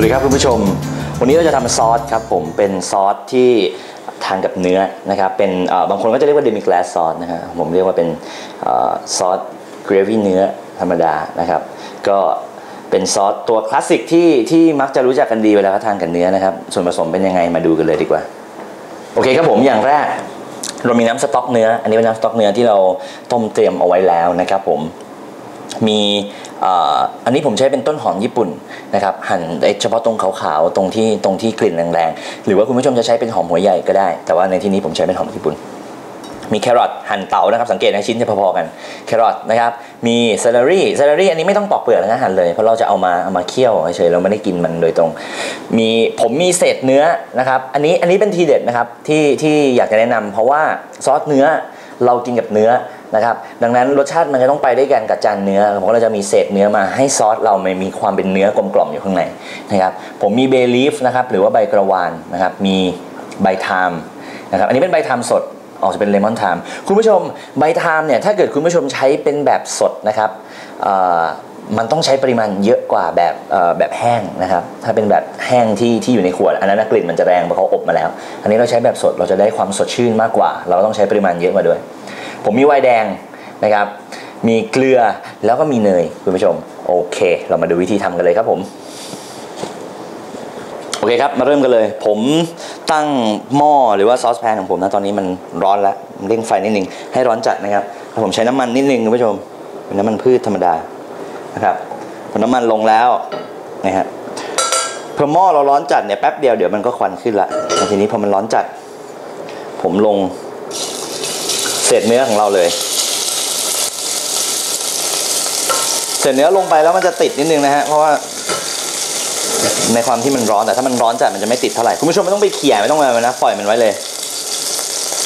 สวัสดีครับคุณผู้ชม วันนี้เราจะทำซอสครับผมเป็นซอสที่ทานกับเนื้อนะครับเป็นเอ่อบางคนก็จะเรียกว่าเดมิก a s ซอสนะฮะผมเรียกว่าเป็นซอสเกรวี่เนื้อธรรมดานะครับ ก็เป็นซอสตัวคลาสสิกที่ที่มักจะรู้จักกันดีเวลาเขาทานกับเนื้อนะครับ ส่วนผสมเป็นยังไงมาดูกันเลยดีกว่า โอเคครับผมอย่างแรกเรามีน้ำสต๊อกเนื้อ อันนี้เป็นน้ำสต๊อกเนื้อที่เราต้มเตรียมเอาไว้แล้วนะครับผม มีอันนี้ผมใช้เป็นต้นหอมญี่ปุ่นนะครับหั่นเฉพาะตรงขาวๆตรงที่ตรงที่กลิ่นแรงๆ หรือว่าคุณผู้ชมจะใช้เป็นหอมหัวใหญ่ก็ได้ แต่ว่าในที่นี้ผมใช้เป็นหอมญี่ปุ่น มีแครอทหั่นเต๋านะครับสังเกตนะชิ้นจะพอๆกันแครอทนะครับมี celery celery อันนี้ไม่ต้องปอกเปลือกนะหั่นเลยเพราะเราจะเอามาเอามาเคี่ยวเฉยๆเราไม่ได้กินมันโดยตรง มีผมมีเศษเนื้อนะครับอันนี้อันนี้เป็นทีเด็ดนะครับที่ที่อยากจะแนะนำเพราะว่าซอสเนื้อเรากินกับเนื้อ นะครับดังนั้นรสชาติมันจะต้องไปด้วยกันกับจานเนื้อผมก็เลยจะมีเศษเนื้อมาให้ซอสเรามันมีความเป็นเนื้อกลมกล่อมอยู่ข้างในนะครับผมมี bay leaf นะครับหรือว่าใบกระวานนะครับมีใบไทม์นะครับอันนี้เป็นใบไทม์สดออกจะเป็น lemon thyme คุณผู้ชมใบไทม์เนี่ยถ้าเกิดคุณผู้ชมใช้เป็นแบบสดนะครับมันต้องใช้ปริมาณเยอะกว่าแบบแบบแห้งนะครับ ถ้าเป็นแบบแห้งที่ที่อยู่ในขวด อันนั้นกลิ่นมันจะแรงเพราะเขาอบมาแล้ว อันนี้เราใช้แบบสดเราจะได้ความสดชื่นมากกว่า เราต้องใช้ปริมาณเยอะมาด้วย ผมมีไวน์แดงนะครับ มีเกลือแล้วก็มีเนยคุณผู้ชม โอเค เรามาดูวิธีทำกันเลยครับผมโอเคครับ มาเริ่มกันเลย ผมตั้งหม้อหรือว่าซอสแพนของผมนะตอนนี้มันร้อนแล้วเร่งไฟนิดนึงให้ร้อนจัดนะครับผมใช้น้ำมันนิดนึงคุณผู้ชมเป็นน้ำมันพืชธรรมดานะครับพอน้ำมันลงแล้วนะฮะพอหม้อเราร้อนจัดเนี่ยแป๊บเดียวเดี๋ยวมันก็ควันขึ้นละทีนี้พอมันร้อนจัด ผมลง เศษเนื้อของเราเลย เศษเนื้อลงไปแล้วมันจะติดนิดนึงนะฮะเพราะว่าในความที่มันร้อนแต่ถ้ามันร้อนจัดมันจะไม่ติดเท่าไหร่คุณผู้ชมไม่ต้องไปเขี่ยไม่ต้องอะไรนะปล่อยมันไว้เลย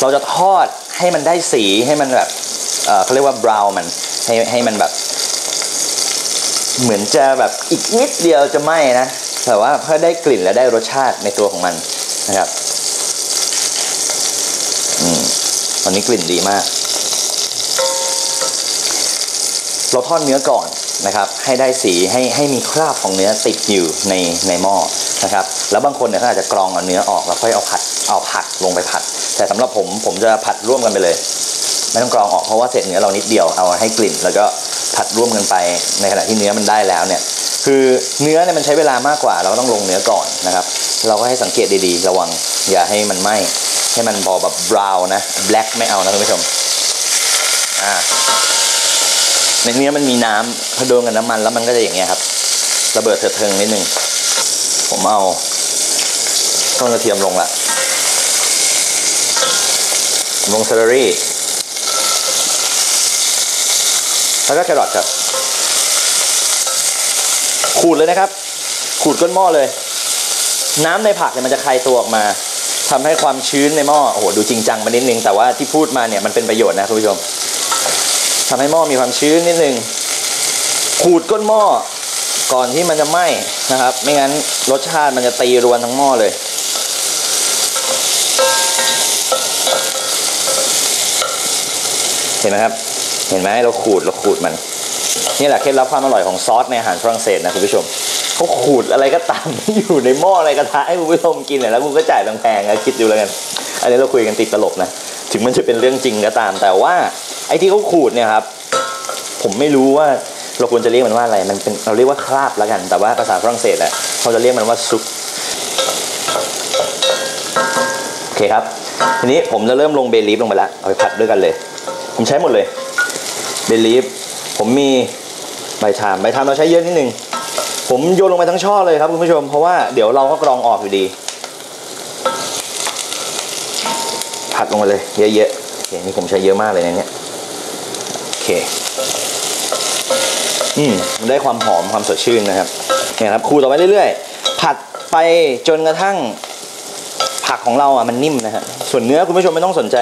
เราจะทอดให้มันได้สีให้มันแบบเอ่อเขาเรียกว่าบราวน์มันให้ให้มันแบบ เหมือนจะแบบอีกนิดเดียวจะไหม้นะแต่ว่าเพื่อได้กลิ่นและได้รสชาติในตัวของมันนะครับอืมต อนนี้กลิ่นดีมาก เราทอดเนื้อก่อนนะครับ ให้ได้สีให้ให้มีคราบของเนื้อติดอยู่ในในหม้อนะครับ แล้วบางคนเนี่ยเขาอาจจะกรองเอาเนื้อออกแล้วค่อยเอาผัดเอาผักลงไปผัด แต่สำหรับผมผมจะผัดร่วมกันไปเลย ไม่ต้องกรองออกเพราะว่าเศษเนื้อเรานิดเดียวเอาให้กลิ่น แล้วก็ผัดร่วมกันไปในขณะที่เนื้อมันได้แล้วเนี่ย คือเนื้อเนี่ยมันใช้เวลามากกว่า เราก็ต้องลงเนื้อก่อนนะครับ เราก็ให้สังเกตดีๆ ระวังอย่าให้มันไหม้ ให้มันพอแบบบราวน์นะแบล็กไม่เอานะคุณผู้ชมอ่าในเนื้อมันมีน้ำพอโดนกับน้ำมันแล้วมันก็จะอย่างเงี้ยครับ ระเบิดเถิดเทิงนิดนึงผมเอาต้นกระเทียมลงละลงเซเลอรี่แล้วก็แครอทครับ ขูดเลยนะครับ ขูดก้นหม้อเลย น้ำในผักเนี่ยมันจะคายตัวออกมา ทำให้ความชื้นในหม้อโอ้โหดูจริงจังมานิดนึงแต่ว่าที่พูดมาเนี่ยมันเป็นประโยชน์นะคุณผู้ชมทำให้หม้อมีความชื้นนิดนึงขูดก้นหม้อก่อนที่มันจะไหม้นะครับ ไม่งั้นรสชาติมันจะตีรวนทั้งหม้อเลยเห็นไหมครับ เห็นไหมเราขูดเราขูดมัน นี่แหละเคล็ดลับความอร่อยของซอสในอาหารฝรั่งเศสนะคุณผู้ชม เขาขูดอะไรก็ตามที่อยู่ในหม้ออะไรกระทะให้คุณผู้ชมกินเนี่ยแล้วคุณก็จ่ายแพงๆนะคิดดูแล้วกัน อันนี้เราคุยกันติดตลกนะ ถึงมันจะเป็นเรื่องจริงก็ตาม แต่ว่าไอ้ที่เขาขูดเนี่ยครับ ผมไม่รู้ว่าเราควรจะเรียกมันว่าอะไร มันเป็นเราเรียกว่าคราบแล้วกัน แต่ว่าภาษาฝรั่งเศสอะเขาจะเรียกมันว่าซุปโอเคครับ ทีนี้ผมจะเริ่มลงเบลีฟลงไปแล้วเอาไปผัดด้วยกันเลย ผมใช้หมดเลย เบลีฟ ผมมีใบชาม ใบชามเราใช้เยอะนิดนึง ผมโยนลงไปทั้งช่อเลยครับคุณผู้ชมเพราะว่าเดี๋ยวเราก็กรองออกอยู่ดี ผัดลงไปเลยเยอะๆโอเคนี่ผมใช้เยอะมากเลยในนี้โอเคอืมมันได้ความหอมความสดชื่นนะครับเนี่ยครับคูต่อไปเรื่อยๆ ผัดไปจนกระทั่งผักของเราอะมันนิ่มนะฮะส่วนเนื้อคุณผู้ชมไม่ต้องสนใจ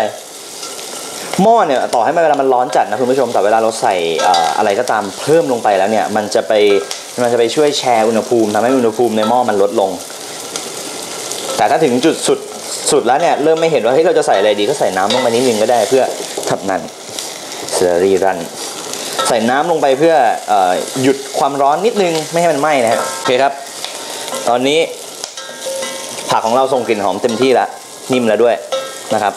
หม้อเนี่ยต่อให้เวลามันร้อนจัดนะคุณผู้ชมแต่เวลาเราใส่ออะไรก็ตามเพิ่มลงไปแล้วเนี่ย มันจะไป มันจะไปช่วยแชร์อุณหภูมิทำให้อุณหภูมิในหม้อมันลดลง แต่ถ้าถึงจุดสุดสุดแล้วเนี่ยเริ่มไม่เห็นว่าเฮ้ยเราจะใส่อะไรดีก็ใส่น้ำลงไปนิดนึงก็ได้เพื่อทำนั่นเซรีรันใส่น้ำลงไปเพื่อออหยุดความร้อนนิดนึงไม่ให้มันไหม้นะฮะโอเคครับ ตอนนี้ผักของเราส่งกลิ่นหอมเต็มที่แล้วนิ่มแล้วด้วยนะครับ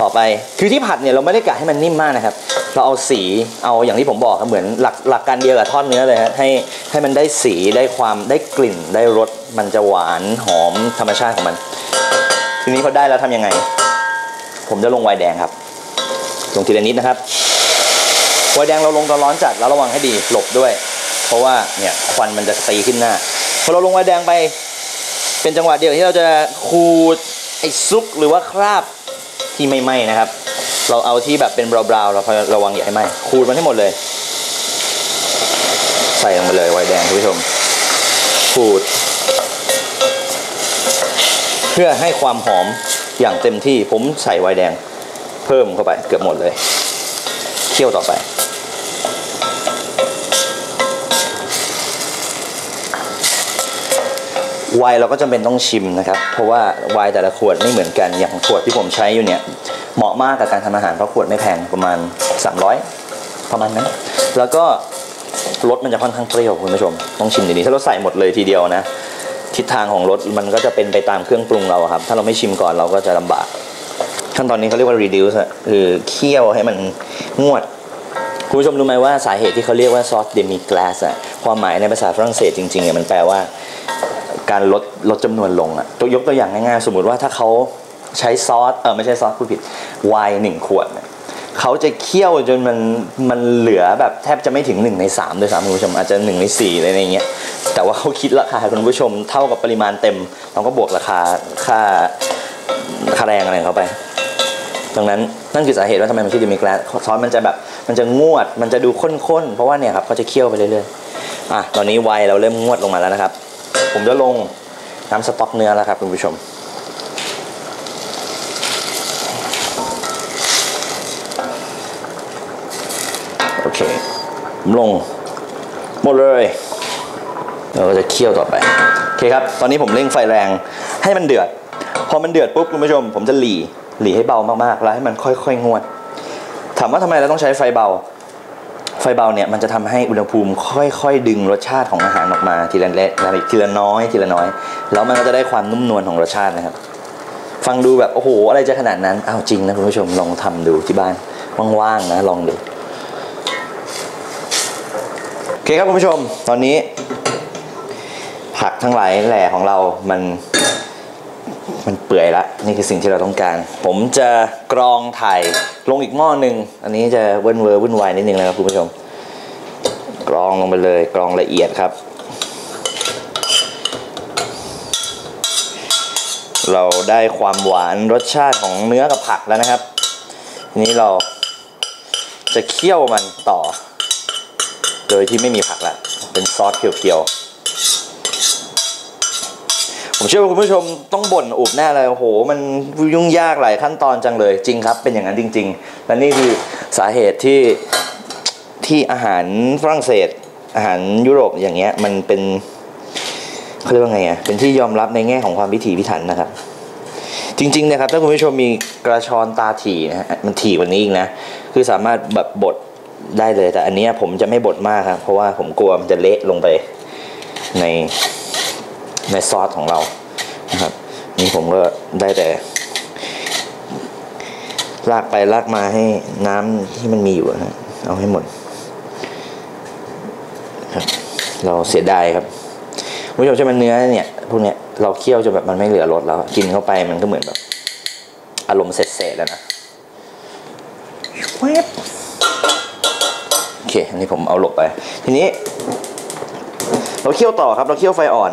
ต่อไปคือที่ผัดเนี่ยเราไม่ได้กะให้มันนิ่มมากนะครับ เราเอาสีเอาอย่างที่ผมบอกครับเหมือนหลักหลักการเดียวกับทอดเนื้อเลยฮะให้ให้มันได้สีได้ความได้กลิ่นได้รสมันจะหวานหอมธรรมชาติของมัน ทีนี้พอได้แล้วทำยังไง ผมจะลงไวน์แดงครับ ลงทีละนิดนะครับไวน์แดงเราลงตอนร้อนจัดแล้วระวังให้ดีหลบด้วย เพราะว่าเนี่ยควันมันจะตีขึ้นหน้าพอเราลงไวน์แดงไป เป็นจังหวะเดียวที่เราจะขูดไอ้ซุกหรือว่าคราบที่ไม่ไหม้นะครับ เราเอาที่แบบเป็นบราวๆเราพยายามระวังอย่าให้ไหม้ขูดมันให้หมดเลย ใส่ลงไปเลยไวน์แดงคุณผู้ชมขูด เพื่อให้ความหอมอย่างเต็มที่ผมใส่ไวน์แดง เพิ่มเข้าไปเกือบหมดเลยเคี่ยวต่อไปไวน์เราก็จำเป็นต้องชิมนะครับ เพราะว่าไวน์แต่ละขวดไม่เหมือนกันอย่างขวดที่ผมใช้อยู่เนี่ย เหมาะมากกับการทำอาหารเพราะขวดไม่แพงประมาณ 300 ประมาณนั้น แล้วก็รสมันจะค่อนข้างเปรี้ยวคุณผู้ชม ต้องชิมดีๆถ้าเราใส่หมดเลยทีเดียวนะ ทิศทางของรสมันก็จะเป็นไปตามเครื่องปรุงเราครับ ถ้าเราไม่ชิมก่อนเราก็จะลำบาก ขั้นตอนนี้เขาเรียกว่า reduce คือเคี่ยวให้มันงวด คุณผู้ชมรู้ไหมว่าสาเหตุที่เขาเรียกว่าซอสเดมิกลาสอะความหมายในภาษาฝรั่งเศสจริงๆเนี่ยมันแปลว่าการลดลดจำนวนลงอะตัวยกตัวอย่างง่ายๆสมมุติว่าถ้าเขา ใช้ซอสเออไม่ใช่ซอสพูดผิดไวน์หนึ่งขวดเขาจะเคี่ยวจนมันมันเหลือแบบแทบจะไม่ถึงหนึ่งในสามด้วยซ้ำคุณผู้ชมอาจจะหนึ่งในสี่อะไรอย่างเงี้ยแต่ว่าเขาคิดราคาคุณผู้ชมเท่ากับปริมาณเต็มเราก็บวกราคาค่าค่าแรงอะไรเข้าไปดังนั้นนั่นคือสาเหตุว่าทำไมมันชื่อดิมิกลาสซอสมันจะแบบมันจะงวดมันจะดูข้นๆเพราะว่าเนี่ยครับเขาจะเคี่ยวไปเรื่อยๆอะตอนนี้ไวน์เราเริ่มงวดลงมาแล้วนะครับ ผมจะลงน้ำสต๊อกเนื้อแล้วครับคุณผู้ชม เคลงหมดเลยเราก็จะเคี่ยวต่อไปโอเคครับ ตอนนี้ผมเร่งไฟแรงให้มันเดือด พอมันเดือดปุ๊บคุณผู้ชม ผมจะหลีหลีให้เบามากๆ แล้วให้มันค่อยๆงวด ถามว่าทำไมเราต้องใช้ไฟเบา ไฟเบาเนี่ยมันจะทำให้อุณหภูมิค่อยๆ ดึงรสชาติของอาหารออกมาทีละเล็กทีละน้อยทีละน้อย แล้วมันก็จะได้ความนุ่มนวลของรสชาตินะครับ ฟังดูแบบโอ้โหอะไรจะขนาดนั้นอ้าวจริงนะคุณผู้ชมลองทำดูที่บ้านว่างๆนะลองดู เคครับคุณผู้ชม ตอนนี้ ผักทั้งหลายแหล่ของเรามันมันเปื่อยละนี่คือสิ่งที่เราต้องการ ผมจะกรองถ่ายลงอีกหม้อหนึ่งอันนี้จะเวิ้นเวอร์วุ่นวายนิดนึงนะครับคุณผู้ชม กรองลงไปเลยกรองละเอียดครับ เราได้ความหวานรสชาติของเนื้อกับผักแล้วนะครับทีนี้เราจะเคี่ยวมันต่อ โดยที่ไม่มีผักละ เป็นซอสเพียวๆ ผมเชื่อว่าคุณผู้ชมต้องบ่นอุบแน่เลยโอ้โห มันยุ่งยากหลายขั้นตอนจังเลยจริงครับ เป็นอย่างนั้นจริง ๆ และนี่คือสาเหตุที่ที่อาหารฝรั่งเศส อาหารยุโรปอย่างเงี้ยมันเป็นเขาเรียกว่าไงอะเป็นที่ยอมรับในแง่ของความพิถีพิถันนะครับ จริงๆนะครับถ้าคุณผู้ชมมีกระชอนตาถี่นะฮะมันถี่กว่านี้อีกนะ คือสามารถแบบบด ได้เลย แต่อันนี้ผมจะไม่บดมากครับเพราะว่าผมกลัวมันจะเละลงไปในในซอสของเรานะครับ นี่ผมก็ได้แต่ ลากไปลากมาให้น้ำที่มันมีอยู่นะฮะเอาให้หมดครับ เราเสียดายครับคุณผู้ชมใช่ไหมเนื้อเนี่ยพวกเนี้ยเราเคี่ยวจนแบบมันไม่เหลือรสแล้วกินเข้าไปมันก็เหมือนแบบ อารมณ์เสร็จๆแล้วนะแวบ เคอันนี้ผมเอาหลบไป ทีนี้ เราเคี่ยวต่อครับ เราเคี่ยวไฟอ่อน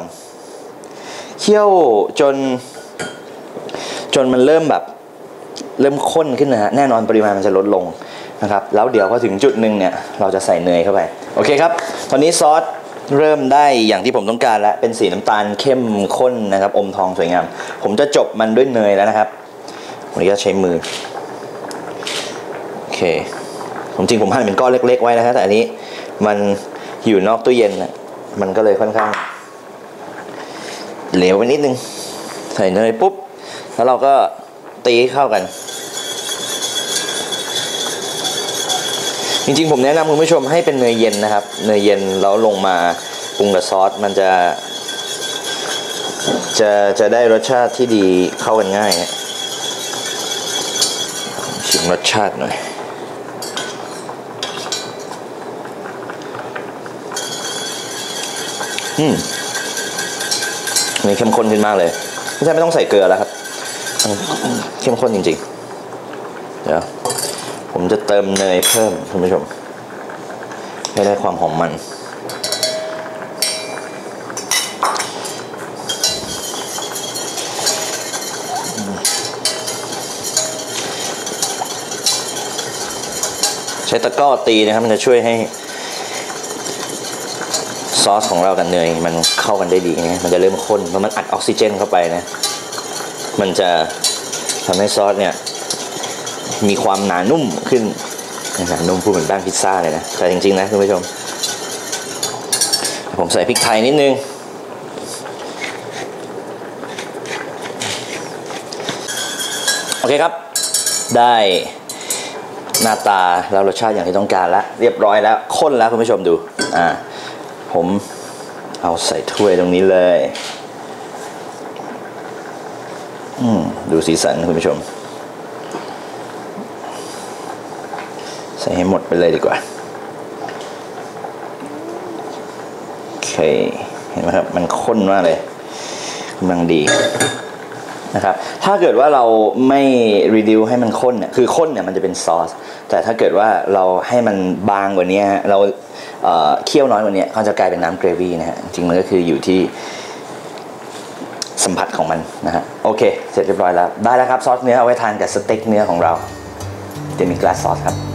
เคี่ยวจน จนมันเริ่มแบบ เริ่มข้นขึ้นนะฮะ แน่นอนปริมาณมันจะลดลงนะครับ แล้วเดี๋ยวพอถึงจุดหนึ่งเนี่ย เราจะใส่เนยเข้าไป โอเคครับ ตอนนี้ซอสเริ่มได้อย่างที่ผมต้องการแล้ว เป็นสีน้ำตาลเข้มข้นนะครับ อมทองสวยงาม ผมจะจบมันด้วยเนยแล้วนะครับ วันนี้ก็ใช้มือ โอเค ผมจริงผมหั่นเป็นก้อนเล็ก ๆ ไว้นะครับแต่อันนี้มันอยู่นอกตู้เย็นนะมันก็เลยค่อนข้าง เหลวไปนิดนึง ใส่เนยปุ๊บ แล้วเราก็ตีให้เข้ากัน จริงๆ ผมแนะนำคุณผู้ชมให้เป็นเนยเย็นนะครับ เนยเย็นแล้วลงมาปรุงกับซอสมันจะจะจะได้รสชาติที่ดีเข้ากันง่ายฮะชิมรสชาติหน่อย อืมนนี้เข้มข้นขึ้นมากเลย ไม่ใช่ไม่ต้องใส่เกลือแล้วครับเข้มข้นจริงๆ เดี๋ยว ผมจะเติมเนยเพิ่มคุณผู้ชม ให้ได้ความหอมมัน ใช้ตะกร้อตีนะครับ มันจะช่วยให้ ซอสของเรากับเนยมันเข้ากันได้ดีนะมันจะเริ่มข้นเพราะมันอัดออกซิเจนเข้าไปนะ มันจะทำให้ซอสเนี่ย มีความหนานุ่มขึ้นหนานุ่มพูดเหมือนแป้งพิซซ่าเลยนะ แต่จริงๆนะคุณผู้ชม ผมใส่พริกไทยนิดนึงโอเคครับ ได้หน้าตาแล้วรสชาติอย่างที่ต้องการแล้ว เรียบร้อยแล้วข้นแล้วคุณผู้ชมดูอ่า ผมเอาใส่ถ้วยตรงนี้เลย อืมดูสีสันคุณผู้ชม ใส่ให้หมดไปเลยดีกว่า โอเค เห็นไหมครับ มันข้นมากเลยกำลังดี นะครับถ้าเกิดว่าเราไม่ reduce ให้มันข้นเนี่ยคือข้นเนี่ยมันจะเป็นซอสแต่ถ้าเกิดว่าเราให้มันบางกว่านี้เราเคี่ยวน้อยกว่านี้ก็จะกลายเป็นน้ำเกรวี่นะฮะจริงมันก็คืออยู่ที่สัมผัสของมันนะฮะโอเค เสร็จเรียบร้อยแล้ว ได้แล้วครับซอสเนื้อเอาไว้ทานกับสเต็กเนื้อของเรา demi-glace ซอสครับ